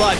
blood.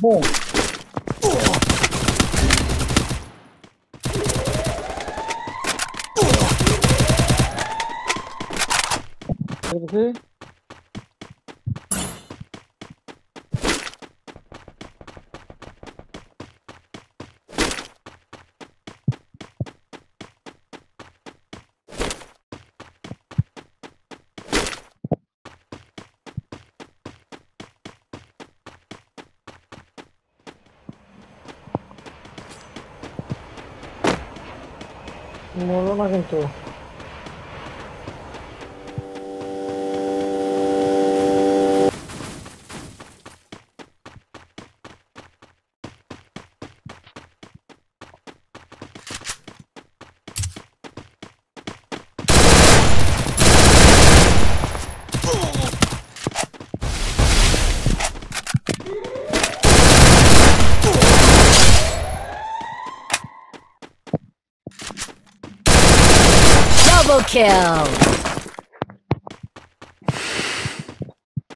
Bom. Quer ver? No lo más. Double kill!